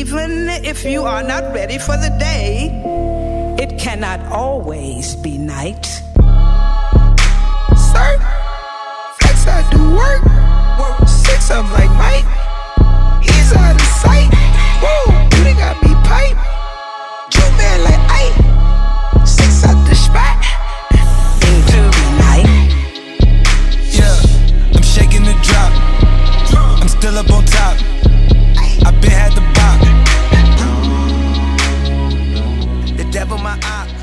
even if you are not ready for the day, it cannot always be night. Sir, flex I do work. Work six I'm like Mike. He's out of sight. Whoa, you done got me pipe. Two man like Ike. Six out the spot. Into the night. Yeah, I'm shaking the drop. I'm still up on top. my eye.